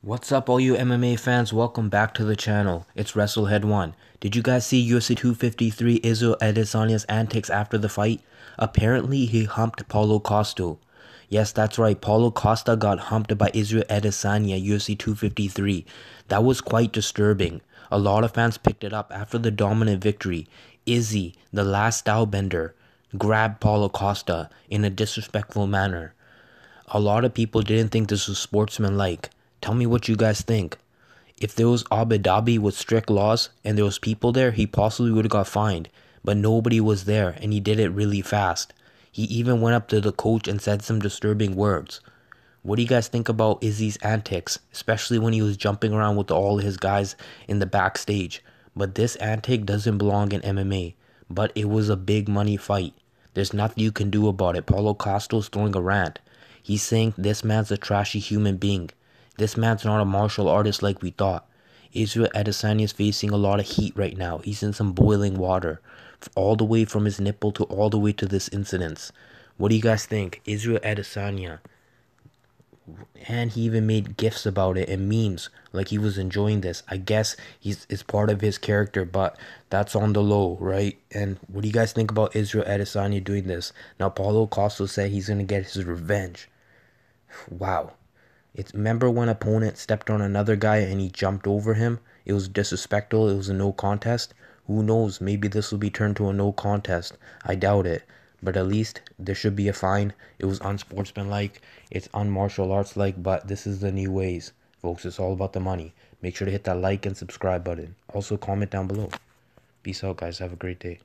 What's up all you MMA fans, welcome back to the channel. It's WrestleHead1. Did you guys see UFC 253 Israel Adesanya's antics after the fight? Apparently he humped Paulo Costa. Yes, that's right, Paulo Costa got humped by Israel Adesanya UFC 253. That was quite disturbing. A lot of fans picked it up after the dominant victory. Izzy, the last stylebender, grabbed Paulo Costa in a disrespectful manner. A lot of people didn't think this was sportsmanlike. Tell me what you guys think. If there was Abu Dhabi with strict laws and there was people there, he possibly would have got fined. But nobody was there and he did it really fast. He even went up to the coach and said some disturbing words. What do you guys think about Izzy's antics, especially when he was jumping around with all his guys in the backstage? But this antic doesn't belong in MMA. But it was a big money fight. There's nothing you can do about it. Paulo Costa's throwing a rant. He's saying this man's a trashy human being. This man's not a martial artist like we thought. Israel Adesanya is facing a lot of heat right now. He's in some boiling water, all the way from his nipple to all the way to this incident. What do you guys think? Israel Adesanya. And he even made gifs about it and memes like he was enjoying this. I guess he's it's part of his character, but that's on the low, right? And what do you guys think about Israel Adesanya doing this? Now Paulo Costa said he's gonna get his revenge. Wow. It's remember when opponent stepped on another guy and he jumped over him? It was disrespectful. It was a no contest. Who knows? Maybe this will be turned to a no contest. I doubt it. But at least there should be a fine. It was unsportsmanlike. It's unmartial arts like, but this is the new ways. Folks, it's all about the money. Make sure to hit that like and subscribe button. Also comment down below. Peace out guys. Have a great day.